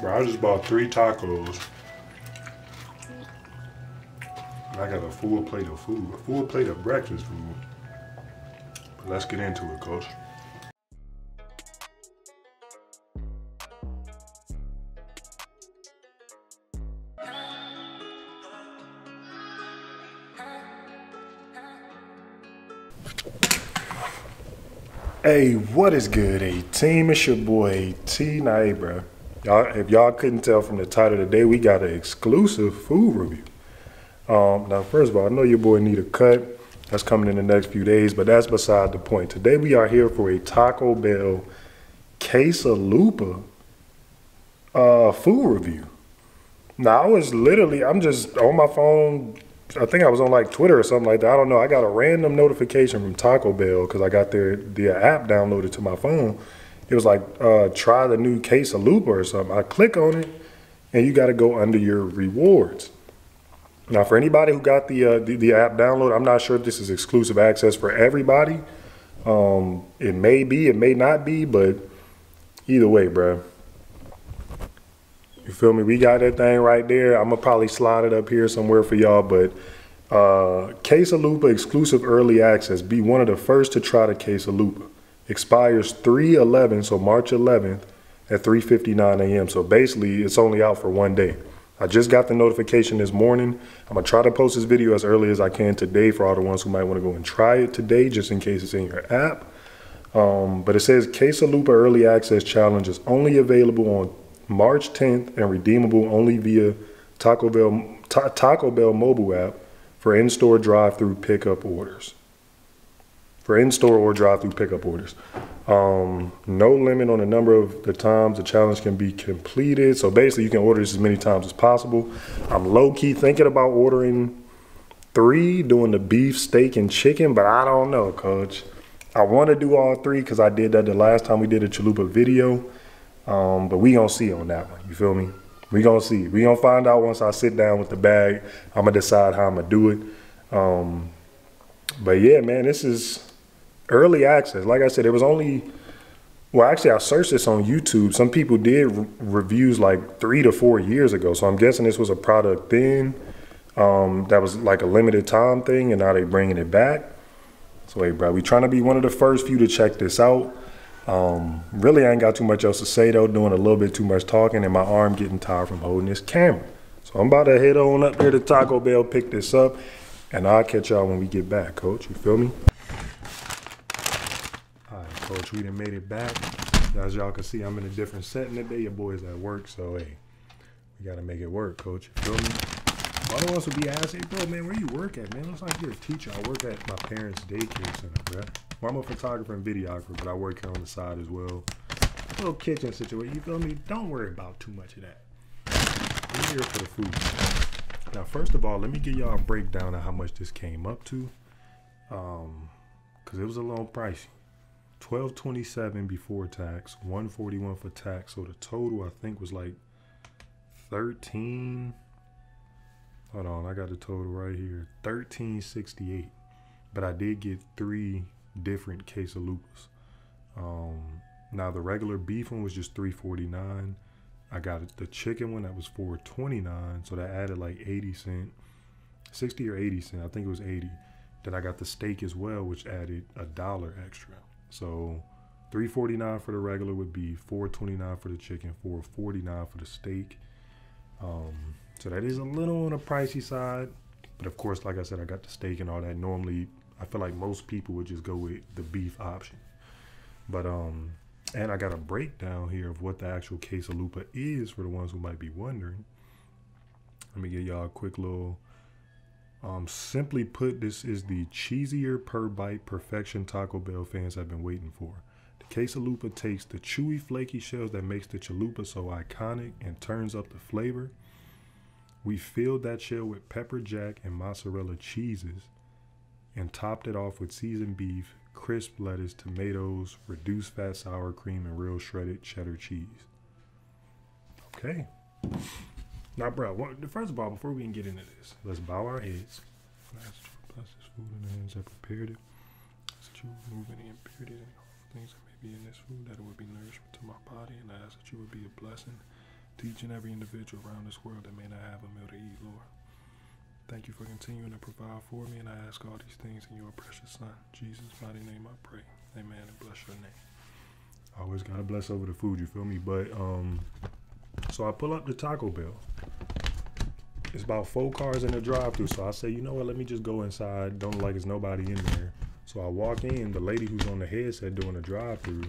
Bro, I just bought three tacos. I got a full plate of food, a full plate of breakfast food. But let's get into it, coach. Hey, what is good, A team? It's your boy T. Bro. Y'all, if y'all couldn't tell from the title today, we got an exclusive food review. Um, now, first of all, I know your boy need a cut. That's coming in the next few days, but that's beside the point. Today, we are here for a Taco Bell Quesalupa uh, food review. Now, I was literally, I'm just on my phone I think I was on like Twitter or something like that. I don't know. I got a random notification from Taco Bell because I got their the app downloaded to my phone. It was like uh, try the new case of Quesalupa or something. I click on it, and you got to go under your rewards. Now, for anybody who got the, uh, the, the app download, I'm not sure if this is exclusive access for everybody. Um, it may be, it may not be, but either way, bro. You feel me? We got that thing right there. I'm gonna probably slide it up here somewhere for y'all, but uh, Quesalupa exclusive early access. Be one of the first to try the Quesalupa. Expires 3/11, so March 11th at 3:59 a.m. So basically, it's only out for one day. I just got the notification this morning. I'm gonna try to post this video as early as I can today for all the ones who might want to go and try it today, just in case it's in your app. Um, but it says Quesalupa Early Access Challenge is only available on March 10th and redeemable only via Taco Bell, Ta Taco Bell mobile app for in-store drive-through pickup orders. For in-store or drive-through pickup orders. Um, no limit on the number of the times the challenge can be completed. So basically, you can order this as many times as possible. I'm low-key thinking about ordering three, doing the beef, steak, and chicken, but I don't know, coach. I want to do all three because I did that the last time we did a chalupa video. Um, but we gonna see on that one. You feel me? We gonna see. We gonna find out once I sit down with the bag. I'm gonna decide how I'm gonna do it. Um, but yeah, man, this is early access. Like I said, it was only. Well, actually, I searched this on YouTube. Some people did re reviews like three to four years ago. So I'm guessing this was a product then um, that was like a limited time thing, and now they're bringing it back. So hey, bro, we trying to be one of the first few to check this out. Um, really, I ain't got too much else to say though, doing a little bit too much talking and my arm getting tired from holding this camera. So I'm about to head on up here to Taco Bell, pick this up, and I'll catch y'all when we get back, coach. You feel me? All coach, we done made it back. As y'all can see, I'm in a different setting today. Your boy's at work, so hey, we gotta make it work, coach. You feel me? Other ones would be asking, bro, man, where you work at, man? Looks like you're a teacher. I work at my parents' daycare center, bro. Well, I'm a photographer and videographer, but I work here on the side as well. A little kitchen situation, you feel me? Don't worry about too much of that. I'm here for the food. Now, first of all, let me give y'all a breakdown of how much this came up to. Um, cause it was a little pricey. 1227 before tax, 141 for tax. So the total I think was like 13 Hold on, I got the total right here. 1368. But I did get three different quesalupas. Um, now the regular beef one was just 349. I got the chicken one that was 429, so that added like 80 cent, 60 or 80 cent. I think it was 80. Then I got the steak as well, which added a dollar extra. So 349 for the regular would be 429 for the chicken, 449 for the steak. Um, so that is a little on the pricey side. But of course, like I said, I got the steak and all that. Normally, I feel like most people would just go with the beef option. But, um, and I got a breakdown here of what the actual quesalupa is for the ones who might be wondering. Let me give y'all a quick little, um, simply put, this is the cheesier per bite perfection Taco Bell fans have been waiting for. The quesalupa takes the chewy, flaky shells that makes the chalupa so iconic and turns up the flavor. We filled that shell with pepper jack and mozzarella cheeses and topped it off with seasoned beef, crisp lettuce, tomatoes, reduced fat sour cream, and real shredded cheddar cheese. Okay. Now, bro, what, first of all, before we can get into this, let's bow our heads. Bless this food in the hands that prepared it. That you remove any impurities and things that may be in this food, that it would be nourishment to my body, and I ask that you would be a blessing to each and every individual around this world that may not have a meal to eat, Lord. Thank you for continuing to provide for me, and I ask all these things in your precious Son, Jesus' mighty name. I pray. Amen. And bless your name. Always gotta bless over the food, you feel me? But um, so I pull up the Taco Bell. It's about four cars in the drive-through, so I say, you know what? Let me just go inside. Don't like there's nobody in there. So I walk in. The lady who's on the headset doing the drive-through.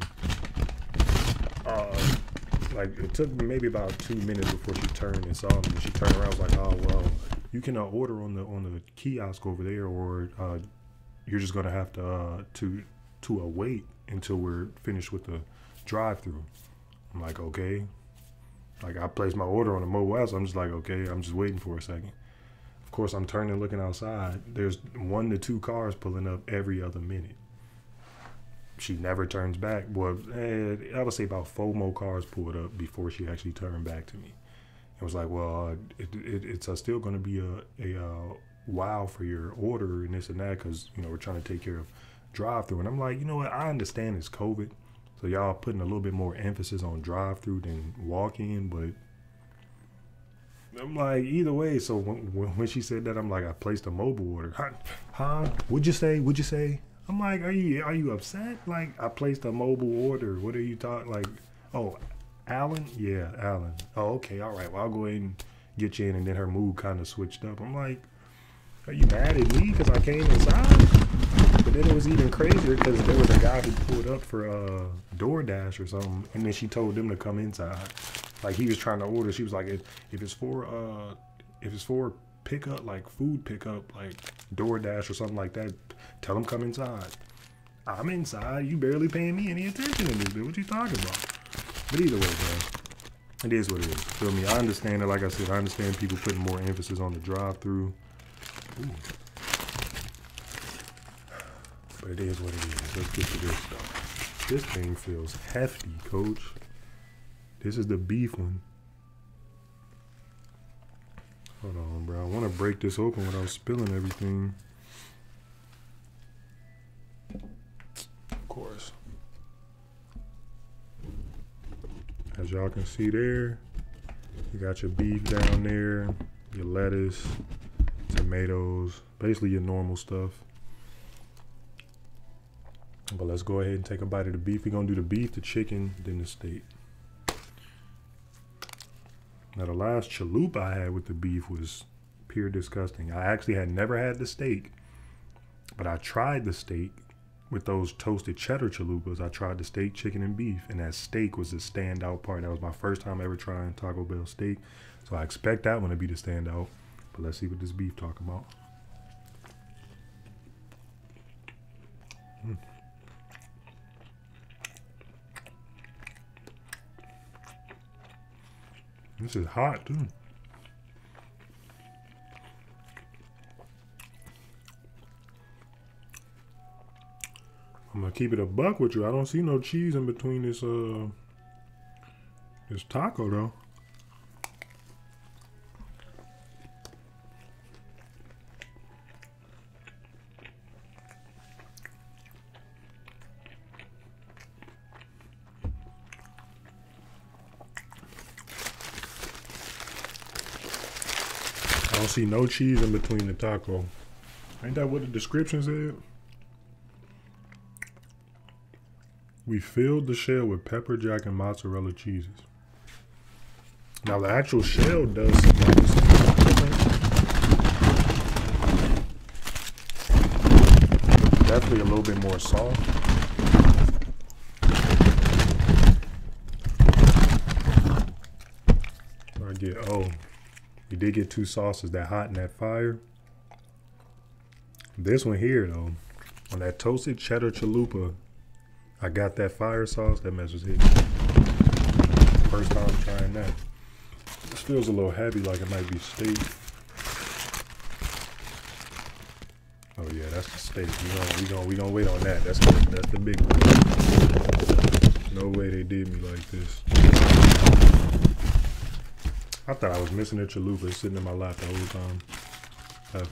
Uh, like it took maybe about two minutes before she turned and saw me. She turned around, was like, "Oh well, you can uh, order on the on the kiosk over there, or uh, you're just gonna have to uh, to to await until we're finished with the drive-through." I'm like, "Okay." Like I placed my order on the mobile app, so I'm just like, "Okay," I'm just waiting for a second. Of course, I'm turning, looking outside. There's one to two cars pulling up every other minute she never turns back. Well, eh, I would say about four more cars pulled up before she actually turned back to me. It was like, well, uh, it, it, it's uh, still going to be a, a uh, for your order and this and that because, you know, we're trying to take care of drive through. And I'm like, you know what? I understand it's COVID. So y'all putting a little bit more emphasis on drive through than walk in. But I'm like, either way. So when, when she said that, I'm like, I placed a mobile order. Huh? huh? Would you say? Would you say? I'm like, are you are you upset? Like I placed a mobile order. What are you talking? Like, oh, Alan? Yeah, Alan. Oh, okay, all right. Well, I'll go ahead and get you in. And then her mood kind of switched up. I'm like, are you mad at me because I came inside? But then it was even crazier because there was a guy who pulled up for uh, DoorDash or something, and then she told them to come inside. Like he was trying to order. She was like, if, if it's for uh, if it's for pickup, like food pickup, like DoorDash or something like that, tell them come inside. I'm inside. You barely paying me any attention in this bit. What you talking about? But either way, bro, it is what it is. Feel me? I understand it. Like I said, I understand people putting more emphasis on the drive-through. But it is what it is. Let's get to this stuff. This thing feels hefty, coach. This is the beef one. Hold on, bro. I want to break this open without spilling everything. Of course. As y'all can see there, you got your beef down there, your lettuce, tomatoes, basically your normal stuff. But let's go ahead and take a bite of the beef. We're to do the beef, the chicken, then the steak. Now the last chalupa I had with the beef was pure disgusting. I actually had never had the steak, but I tried the steak with those toasted cheddar chalupas. I tried the steak, chicken, and beef, and that steak was the standout part. That was my first time ever trying Taco Bell steak, so I expect that one to be the standout. But let's see what this beef talk about. Mm. This is hot too. I'm gonna keep it a buck with you. I don't see no cheese in between this uh this taco though. See no cheese in between the taco. Ain't that what the description said? We filled the shell with pepper jack and mozzarella cheeses. Now the actual shell does Definitely a little bit more soft. I get oh you did get two sauces that hot in that fire. This one here though, on that toasted cheddar chalupa, I got that fire sauce. That mess was hitting. First time trying that. This feels a little heavy, like it might be steak. Oh yeah, that's the steak. We gonna we gonna we gonna wait on that. That's the, that's the big one. No way they did me like this. I thought I was missing a chalupa sitting in my lap the whole time. Uh,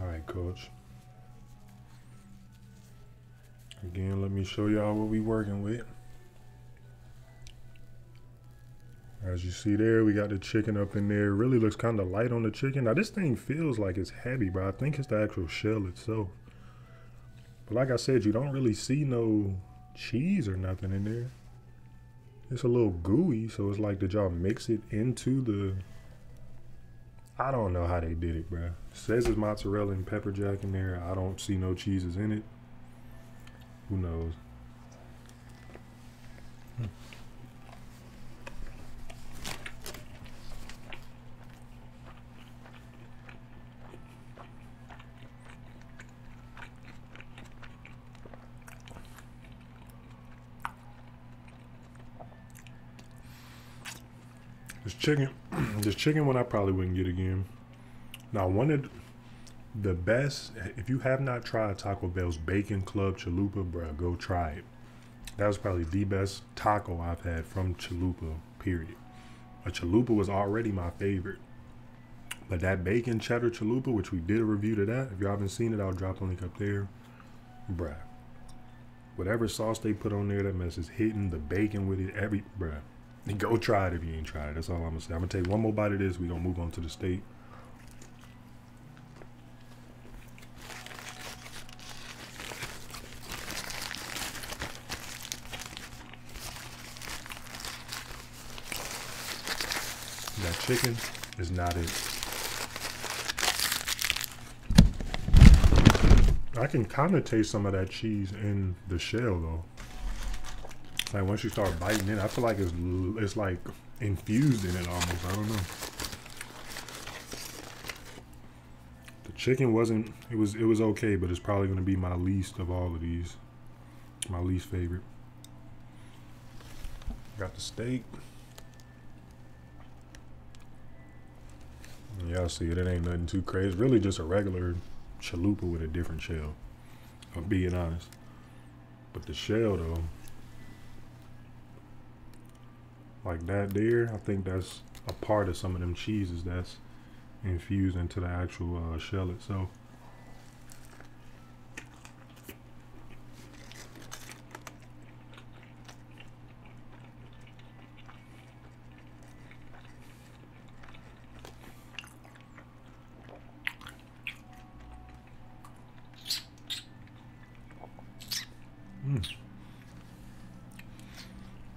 All right, coach. Again, let me show y'all what we working with. As you see there, we got the chicken up in there. It really looks kind of light on the chicken. Now this thing feels like it's heavy, but I think it's the actual shell itself. But like I said, you don't really see no cheese or nothing in there. It's a little gooey, so it's like, did y'all mix it into the... I don't know how they did it, bro. Says it's mozzarella and pepper jack in there. I don't see no cheeses in it. Who knows? Chicken, this chicken one I probably wouldn't get again. Now, one of the best, if you have not tried Taco Bell's Bacon Club Chalupa, bro, go try it. That was probably the best taco I've had from Chalupa, period. A Chalupa was already my favorite. But that bacon cheddar chalupa, which we did a review to that, if y'all haven't seen it, I'll drop the link up there. Bruh. Whatever sauce they put on there, that mess is hitting the bacon with it. Every bruh. And go try it if you ain't tried it. That's all I'm gonna say. I'm gonna take one more bite of this. We gonna move on to the steak. That chicken is not it. I can kind of taste some of that cheese in the shell though. Like once you start biting it, I feel like it's it's like infused in it almost. I don't know. The chicken wasn't. It was it was okay, but it's probably gonna be my least of all of these. My least favorite. Got the steak. Y'all see it. It ain't nothing too crazy. It's really just a regular chalupa with a different shell. I'm being honest. But the shell though. Like that there, I think that's a part of some of them cheeses that's infused into the actual uh, shell itself.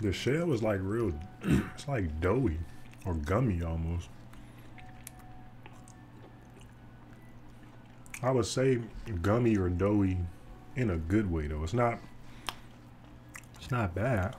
The shell is like real, it's like doughy or gummy almost. I would say gummy or doughy in a good way though. It's not, it's not bad.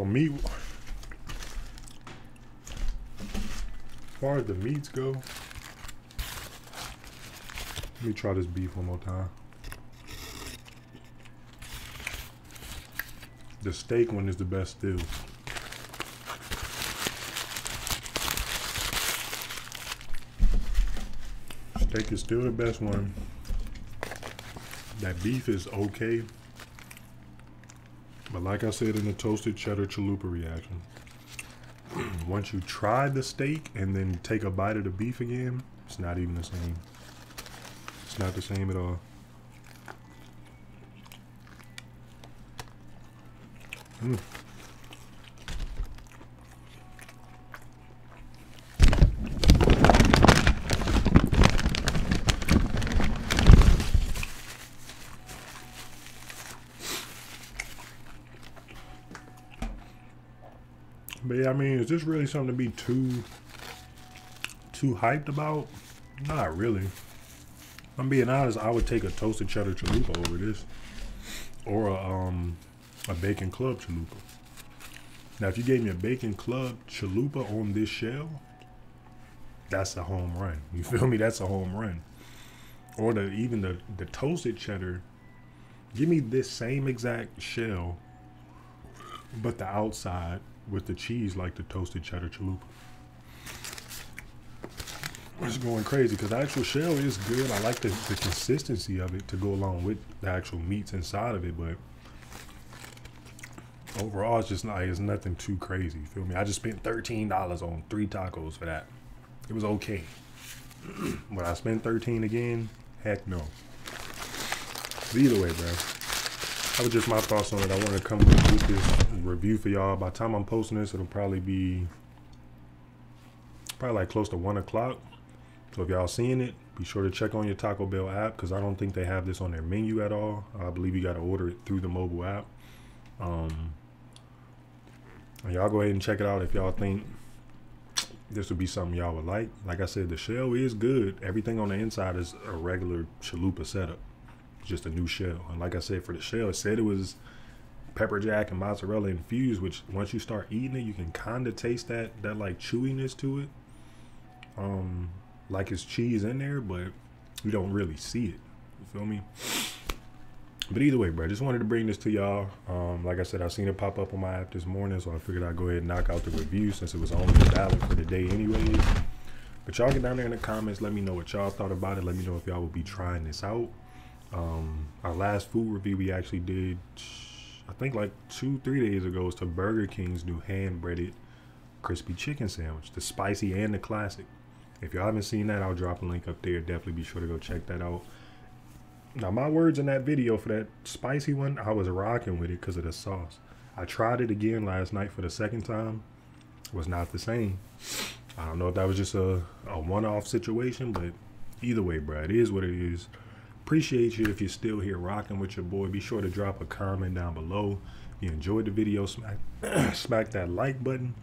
So meat, as far as the meats go, let me try this beef one more time. The steak one is the best still. Steak is still the best one. That beef is okay. But like I said in the toasted cheddar chalupa reaction, once you try the steak and then take a bite of the beef again, it's not even the same. It's not the same at all. Mm. But yeah, I mean, is this really something to be too too hyped about? Not really. I'm being honest, I would take a toasted cheddar chalupa over this. Or a um a bacon club chalupa. Now if you gave me a bacon club chalupa on this shell, that's a home run. You feel me? That's a home run. Or the even the, the toasted cheddar, give me this same exact shell, but the outside with the cheese like the toasted cheddar chalupa. It's going crazy because the actual shell is good. I like the, the consistency of it to go along with the actual meats inside of it, but overall it's just not it's nothing too crazy. Feel me? I just spent thirteen dollars on three tacos for that. It was okay. but I spent 13 again? Heck no. But either way, bro. That was just my thoughts on it. I wanted to come with this review for y'all. By the time I'm posting this, it'll probably be probably like close to one o'clock. So if y'all seeing it, be sure to check on your Taco Bell app because I don't think they have this on their menu at all. I believe you got to order it through the mobile app. Um, y'all go ahead and check it out if y'all think this would be something y'all would like. Like I said, the shell is good. Everything on the inside is a regular chalupa setup. Just a new shell. And like I said, for the shell, it said it was pepper jack and mozzarella infused, which once you start eating it, you can kind of taste that that like chewiness to it. Um, like it's cheese in there, but you don't really see it. You feel me? But either way, bro, just wanted to bring this to y'all. Um, like I said, I seen it pop up on my app this morning, so I figured I'd go ahead and knock out the review since it was only valid for the day anyways. But y'all get down there in the comments. Let me know what y'all thought about it. Let me know if y'all will be trying this out. Um, our last food review we actually did, I think like two, three days ago, was to Burger King's new hand-breaded crispy chicken sandwich, the spicy and the classic. If y'all haven't seen that, I'll drop a link up there. Definitely be sure to go check that out. Now, my words in that video for that spicy one, I was rocking with it because of the sauce. I tried it again last night for the second time. Was not the same. I don't know if that was just a, a one-off situation, but either way, bro, it is what it is. Appreciate you if you're still here rocking with your boy. Be sure to drop a comment down below. If you enjoyed the video, smack, smack that like button.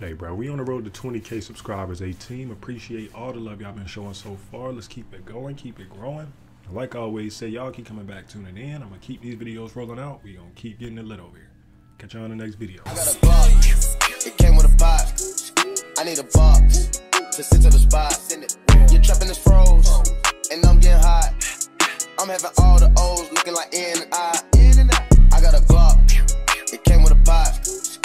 Hey, bro, we on the road to 20K subscribers, a team. Appreciate all the love y'all been showing so far. Let's keep it going, keep it growing. Like I always say, y'all keep coming back, tuning in. I'm going to keep these videos rolling out. we going to keep getting it lit over here. Catch y'all in the next video. I got a box. It came with a box. I need a box to sit to the spot. You're trapping this froze, and I'm getting hot. I'm having all the O's looking like in and I. I got a Glock, it came with a box.